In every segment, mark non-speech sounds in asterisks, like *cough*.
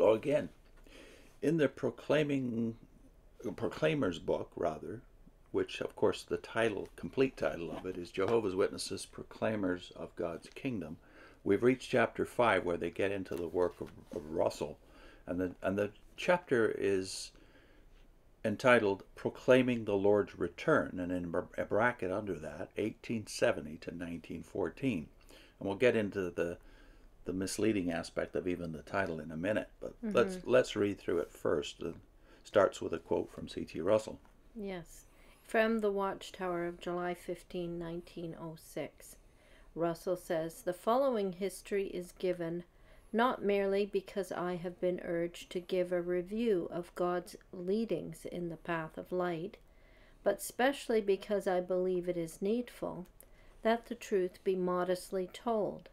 Hello again. In the Proclaiming Proclaimer's book, rather, which of course the title, complete title of it is Jehovah's Witnesses Proclaimers of God's Kingdom. We've reached chapter five where they get into the work of, of Russell, and the and the chapter is entitled Proclaiming the Lord's Return, and in a bracket under that, 1870 to 1914. And we'll get into the the misleading aspect of even the title in a minute, but mm-hmm. let's let's read through it first. It starts with a quote from C.T. Russell. Yes. From the Watchtower of July 15, 1906. Russell says, The following history is given not merely because I have been urged to give a review of God's leadings in the path of light, but specially because I believe it is needful that the truth be modestly told,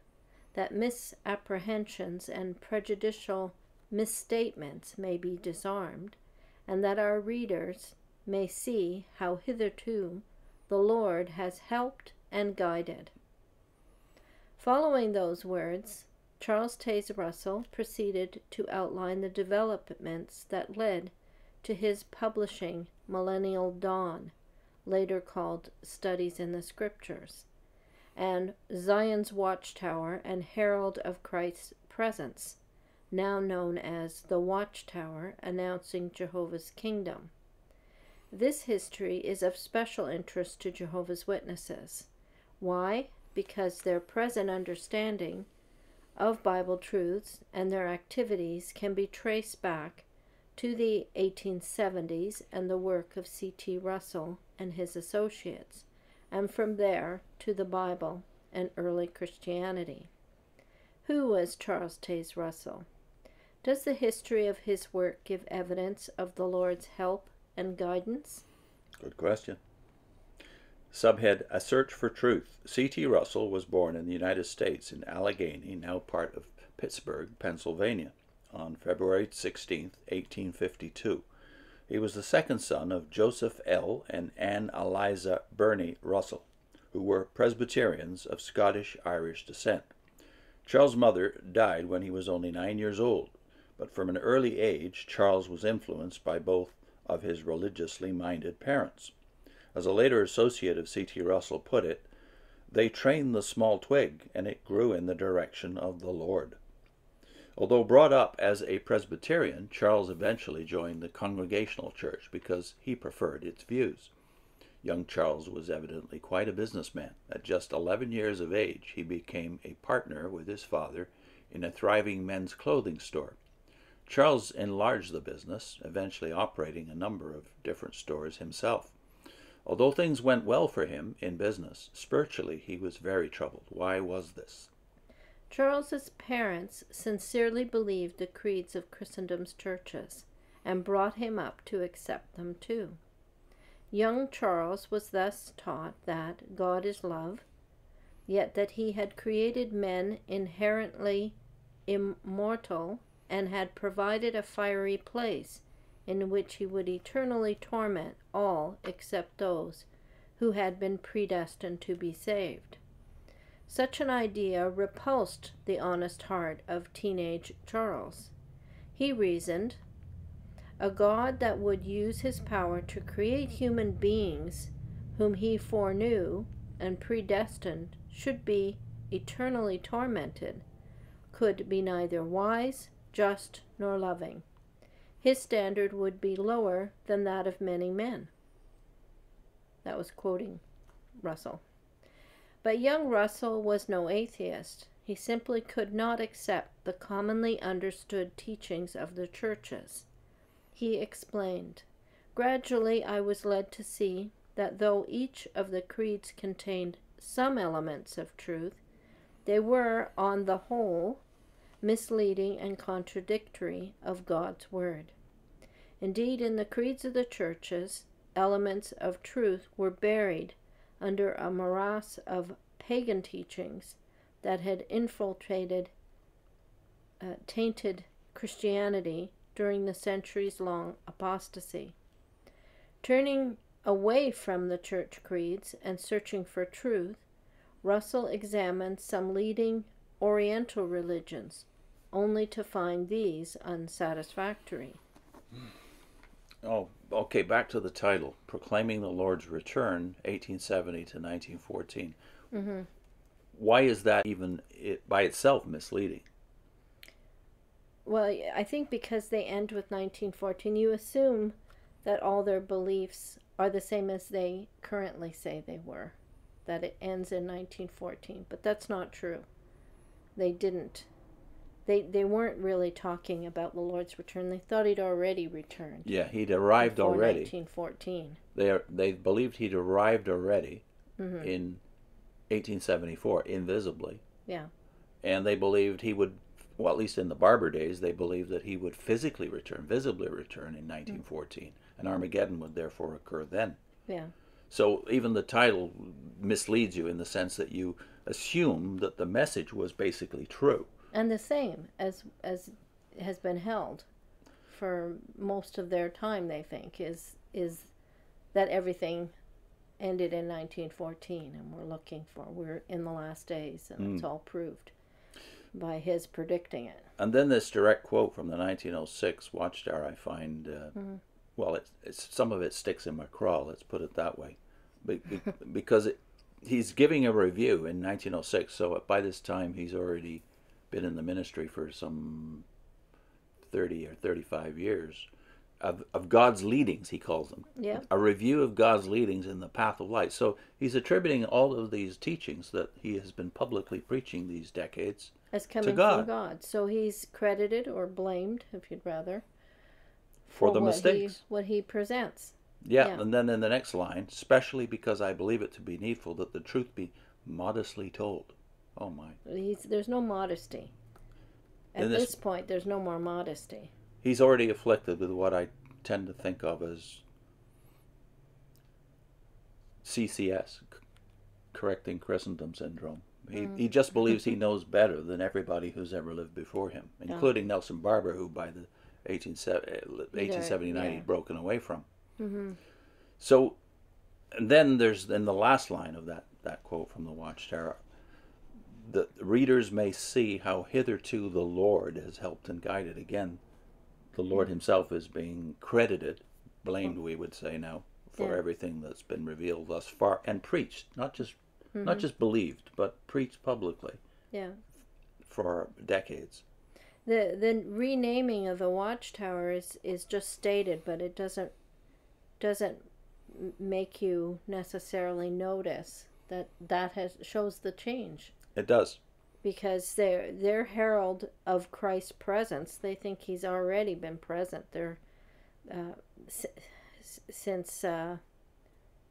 that misapprehensions and prejudicial misstatements may be disarmed, and that our readers may see how hitherto the Lord has helped and guided. Following those words, Charles Taze Russell proceeded to outline the developments that led to his publishing Millennial Dawn, later called Studies in the Scriptures, and Zion's Watchtower and Herald of Christ's Presence, now known as the Watchtower announcing Jehovah's Kingdom. This history is of special interest to Jehovah's Witnesses. Why? Because their present understanding of Bible truths and their activities can be traced back to the 1870s and the work of C.T. Russell and his associates, and from there to the Bible and early Christianity. Who was Charles Taze Russell? Does the history of his work give evidence of the Lord's help and guidance? Good question. Subhead A Search for Truth. C.T. Russell was born in the United States in Allegheny, now part of Pittsburgh, Pennsylvania, on February 16, 1852. He was the second son of Joseph L. and Anne Eliza Birney Russell, who were Presbyterians of Scottish Irish descent. Charles' mother died when he was only nine years old, but from an early age Charles was influenced by both of his religiously minded parents. As a later associate of C.T. Russell put it, they trained the small twig, and it grew in the direction of the Lord. Although brought up as a Presbyterian, Charles eventually joined the Congregational Church because he preferred its views. Young Charles was evidently quite a businessman. At just 11 years of age, he became a partner with his father in a thriving men's clothing store. Charles enlarged the business, eventually operating a number of different stores himself. Although things went well for him in business, spiritually he was very troubled. Why was this? Charles's parents sincerely believed the creeds of Christendom's churches and brought him up to accept them too. Young Charles was thus taught that God is love, yet that he had created men inherently immortal and had provided a fiery place in which he would eternally torment all except those who had been predestined to be saved. Such an idea repulsed the honest heart of teenage Charles. He reasoned, a God that would use his power to create human beings whom he foreknew and predestined should be eternally tormented could be neither wise, just, nor loving his standard would be lower than that of many men. That was quoting Russell. But young Russell was no atheist. He simply could not accept the commonly understood teachings of the churches. He explained Gradually, I was led to see that though each of the creeds contained some elements of truth, they were, on the whole, misleading, and contradictory of God's Word. Indeed, in the creeds of the churches, elements of truth were buried under a morass of pagan teachings that had infiltrated uh, tainted Christianity during the centuries long apostasy. Turning away from the church creeds and searching for truth, Russell examined some leading Oriental religions only to find these unsatisfactory. Oh, okay, back to the title Proclaiming the Lord's Return, 1870 to 1914. Mm-hmm. Why is that even it, by itself misleading? Well, I think because they end with 1914, you assume that all their beliefs are the same as they currently say they were, that it ends in 1914. But that's not true. They didn't. They, they weren't really talking about the Lord's return. They thought he'd already returned. Yeah, he'd arrived already. 1914. They are, they believed he'd arrived already Mhm. in 1874, invisibly, Yeah. and they believed he would. Well, at least in the Barbour days, they believed that he would physically return, visibly return in 1914, and Armageddon would therefore occur then. Yeah. So even the title misleads you in the sense that you assume that the message was basically true. And the same as as has been held for most of their time they think is is that everything ended in 1914 and we're looking for we're in the last days and it's all proved by his predicting it And then this direct quote from the 1906 Watchtower, I find, uh, well, it's, it's some of it sticks in my craw. Let's put it that way, be, be, *laughs* because it, he's giving a review in 1906. So by this time, he's already been in the ministry for some 30 or 35 years of, of God's leadings. He calls them yeah a review of God's leadings in the path of light. So he's attributing all of these teachings that he has been publicly preaching these decades as coming God. from god so he's credited or blamed if you'd rather for the what mistakes. he, what he presents Yeah, Yeah. and then in the next line, especially because I believe it to be needful that the truth be modestly told. Oh my. he's, there's no modesty at this- this point there's no more modesty He's already afflicted with what I tend to think of as CCS, correcting Christendom syndrome. He, Mm. he just believes he *laughs* knows better than everybody who's ever lived before him, including Nelson Barbour, who by the 18, 1879 yeah. he'd broken away from. hmm So, and then there's in the last line of that, that quote from the Watchtower, the readers may see how hitherto the Lord has helped and guided. Again, the Lord mm-hmm. Himself is being credited, blamed, we would say now, for Yeah. everything that's been revealed thus far and preached, not just not mm-hmm. just believed, but preached publicly yeah for decades. The the renaming of the watchtower is, is just stated, but it doesn't doesn't make you necessarily notice that that has shows the change It does. because they're they're herald of Christ's presence. They think he's already been present there uh, s- since uh,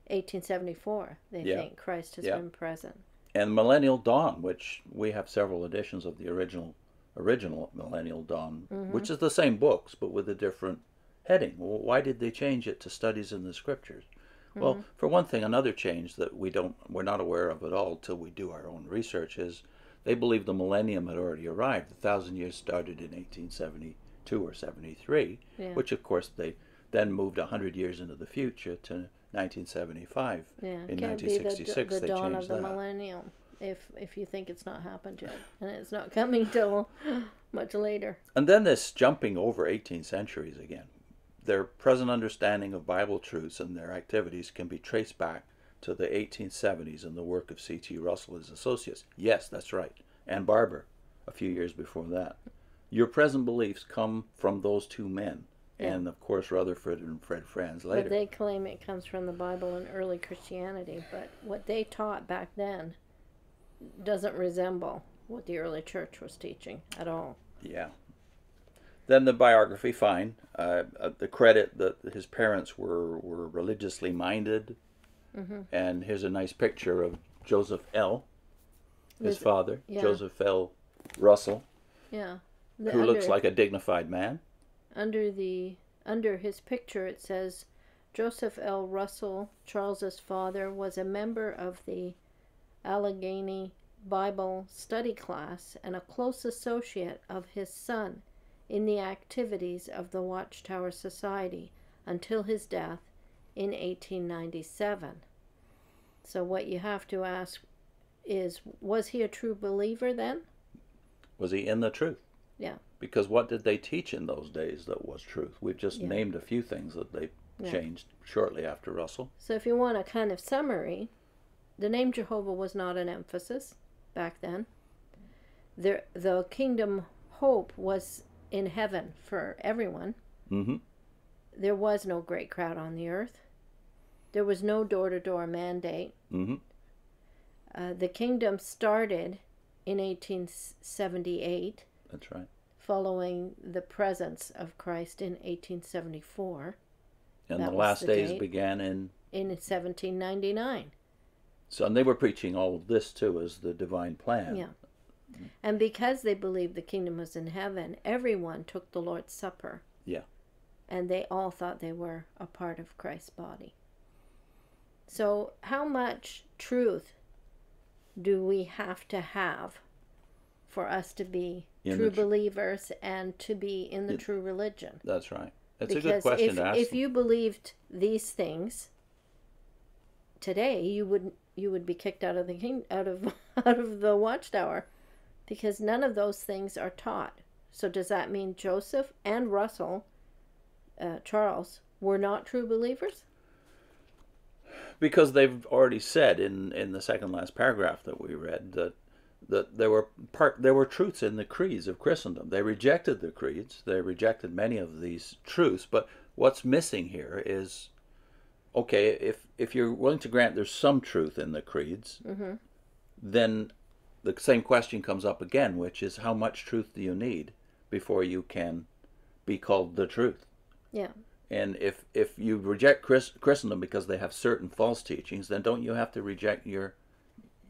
1874. They Yeah. think Christ has Yeah. been present. and Millennial Dawn, which we have several editions of the original original Millennial Dawn, which is the same books but with a different heading. Well, why did they change it to Studies in the Scriptures? Well, mm-hmm. for one thing, another change that we don't we're not aware of at all till we do our own research is they believe the millennium had already arrived. The thousand years started in 1872 or 73, Yeah. which of course they then moved 100 years into the future to 1975. Yeah, In can't be the, the they dawn of the that. millennium if if you think it's not happened yet, and it's not coming till *laughs* much later. And then this jumping over 18 centuries again. Their present understanding of Bible truths and their activities can be traced back to the 1870s and the work of C.T. Russell and his associates. Yes, that's right. And Barbour, a few years before that. Your present beliefs come from those two men, Yeah. and of course Rutherford and Fred Franz later. But they claim it comes from the Bible and early Christianity. But what they taught back then doesn't resemble what the early church was teaching at all. Yeah. Then the biography, fine. Uh, uh, the credit that his parents were, were religiously minded. Mm-hmm. And here's a nice picture of Joseph L., his Is- father, yeah. Joseph L. Russell, Yeah, The- who looks like a dignified man. under the under his picture it says Joseph L. Russell, Charles's father, was a member of the Allegheny Bible study class and a close associate of his son in the activities of the Watchtower Society until his death in 1897. So what you have to ask is was he a true believer then? Was he in the truth? Yeah. Because what did they teach in those days that was truth? We've just Yeah. named a few things that they Yeah. changed shortly after Russell. So if you want a kind of summary, the name Jehovah was not an emphasis back then. The the kingdom hope was in heaven for everyone. Mm-hmm. There was no great crowd on the earth. There was no door to door mandate. Mm-hmm. Uh, the kingdom started in 1878, That's right. following the presence of Christ in 1874. And That the last the days date. began in In 1799. so and they were preaching all of this too as the divine plan. Yeah. And because they believed the kingdom was in heaven, everyone took the Lord's Supper. Yeah. And they all thought they were a part of Christ's body. So, how much truth do we have to have for us to be In true tr- believers and to be in the In- true religion? That's right. It's a good question if, to ask. if you believed these things today, you would you would be kicked out of the king out of *laughs* out of the watchtower because none of those things are taught. So does that mean Joseph and Russell, uh, Charles, were not true believers? because they've already said in in the second last paragraph that we read that that there were part there were truths in the creeds of Christendom. They rejected the creeds. They rejected many of these truths. But what's missing here is, okay, if if you're willing to grant there's some truth in the creeds, then the same question comes up again, which is how much truth do you need before you can be called the truth? Yeah. And if if you reject Chris, Christendom because they have certain false teachings, then don't you have to reject your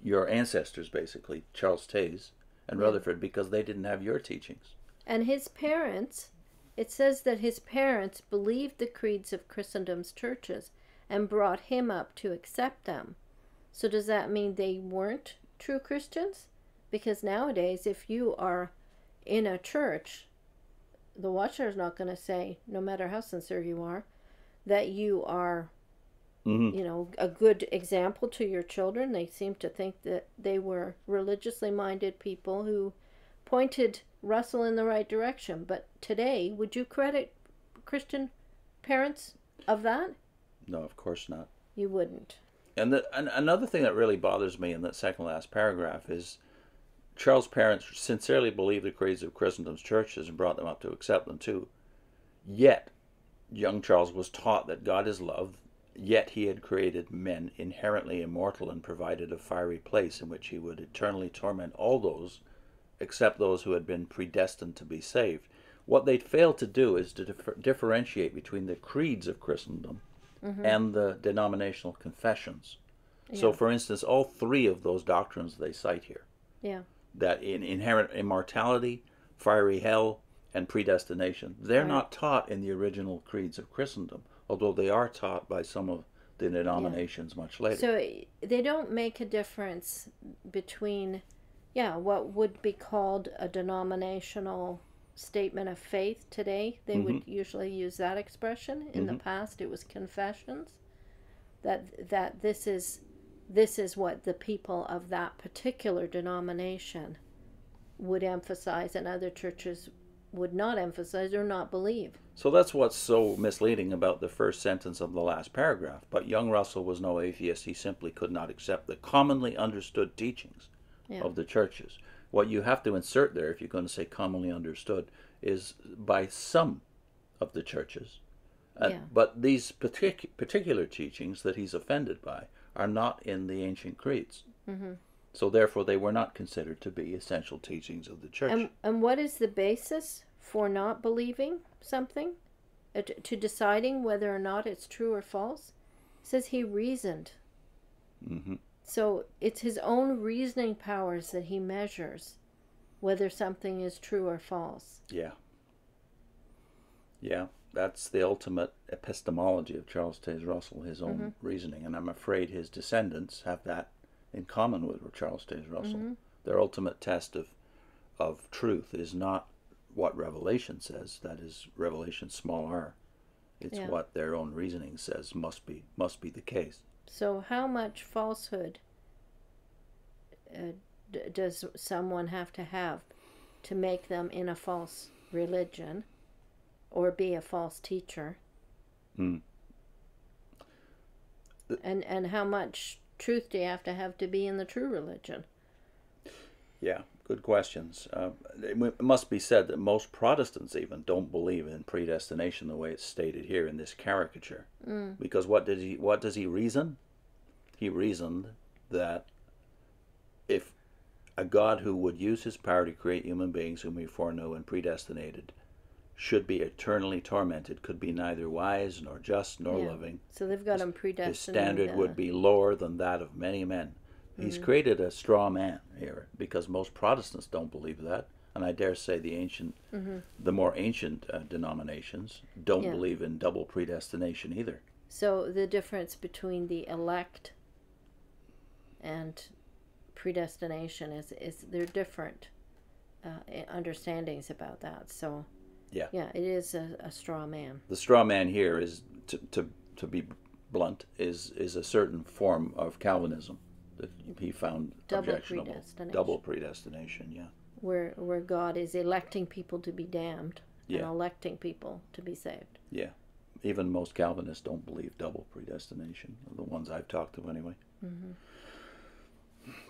your ancestors, basically Charles Taze and Rutherford, because they didn't have your teachings? And his parents, it says that his parents believed the creeds of Christendom's churches and brought him up to accept them. So does that mean they weren't true Christians? Because nowadays, if you are in a church, the watcher is not going to say, no matter how sincere you are, that you are, Mhm. you know, a good example to your children. They seem to think that they were religiously minded people who pointed Russell in the right direction. But today, would you credit Christian parents of that? No, of course not. You wouldn't. And, the, and another thing that really bothers me in that second last paragraph is Charles' parents sincerely believed the creeds of Christendom's churches and brought them up to accept them too. Yet, young Charles was taught that God is love, yet he had created men inherently immortal and provided a fiery place in which he would eternally torment all those except those who had been predestined to be saved. What they failed to do is to differ- differentiate between the creeds of Christendom Mm-hmm. and the denominational confessions. So, for instance, all three of those doctrines they cite here Yeah. that in inherent immortality, fiery hell, and predestination they're Right. not taught in the original creeds of Christendom, although they are taught by some of the denominations much later. So they don't make a difference between, yeah, what would be called a denominational statement of faith today. They would mm-hmm. usually use that expression. In the mm-hmm. past, it was confessions. That that this is this is what the people of that particular denomination would emphasize, and other churches would not emphasize or not believe. So that's what's so misleading about the first sentence of the last paragraph. But young Russell was no atheist. He simply could not accept the commonly understood teachings Yeah. of the churches. What you have to insert there, if you're going to say commonly understood, is by some of the churches. Uh, Yeah. But these partic- particular teachings that he's offended by are not in the ancient creeds. Mm-hmm. So therefore, they were not considered to be essential teachings of the church. And, and what is the basis for not believing something? Uh, t- to deciding whether or not it's true or false? It says he reasoned. hmm So it's his own reasoning powers that he measures whether something is true or false. Yeah. Yeah, that's the ultimate epistemology of Charles Taze Russell, his own mm-hmm. reasoning. And I'm afraid his descendants have that in common with Charles Taze Russell. Mm-hmm. Their ultimate test of, of truth is not what Revelation says, that is Revelation small r. It's Yeah. what their own reasoning says must be must be the case. So how much falsehood uh, d- does someone have to have to make them in a false religion or be a false teacher. Hmm. And and how much truth do you have to have to be in the true religion? Yeah, good questions. Uh, it must be said that most Protestants even don't believe in predestination the way it's stated here in this caricature. Because what did he? What does he reason? He reasoned that if a God who would use his power to create human beings whom he foreknew and predestinated should be eternally tormented, could be neither wise nor just nor Yeah. loving. So they've got His predestined. standard uh, would be lower than that of many men. He's created a straw man here because most Protestants don't believe that, and I dare say the ancient, the more ancient uh, denominations don't Yeah. believe in double predestination either. So the difference between the elect and predestination is is they're different uh, understandings about that. So Yeah. yeah, it is a, a straw man. The straw man here is, to, to, to be blunt, is is a certain form of Calvinism that he found Double objectionable. predestination. Double predestination, yeah. where where God is electing people to be damned Yeah. and electing people to be saved. Yeah. Even most Calvinists don't believe double predestination, the ones I've talked to anyway.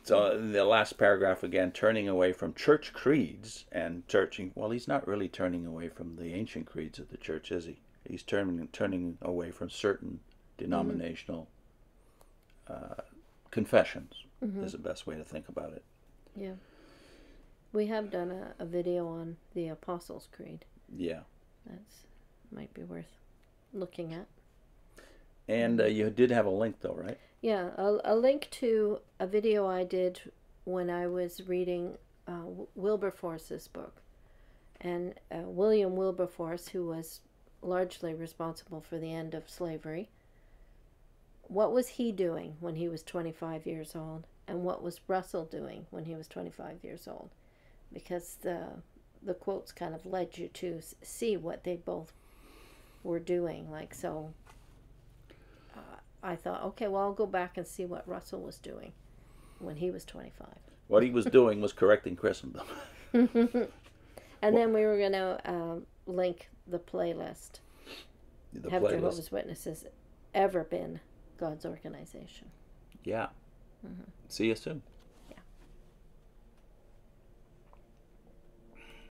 So the last paragraph again, turning away from church creeds and churching. Well, he's not really turning away from the ancient creeds of the church, is he? He's turning turning away from certain denominational uh, confessions. Is the best way to think about it. Yeah. We have done a, a video on the Apostles' Creed. Yeah. That's might be worth looking at. And uh, you did have a link, though, right? Yeah, a, a link to a video I did when I was reading uh, Wilberforce's book. And uh, William Wilberforce, who was largely responsible for the end of slavery, what was he doing when he was 25 years old? And what was Russell doing when he was 25 years old? Because the, the quotes kind of led you to see what they both were doing. Like, so I thought, okay, well, I'll go back and see what Russell was doing when he was 25. What he was doing was correcting Christendom. *laughs* *laughs* And then we were going to uh, link the playlist. the Have playlist. Jehovah's Witnesses ever been God's organization? Yeah. Mm-hmm. See you soon.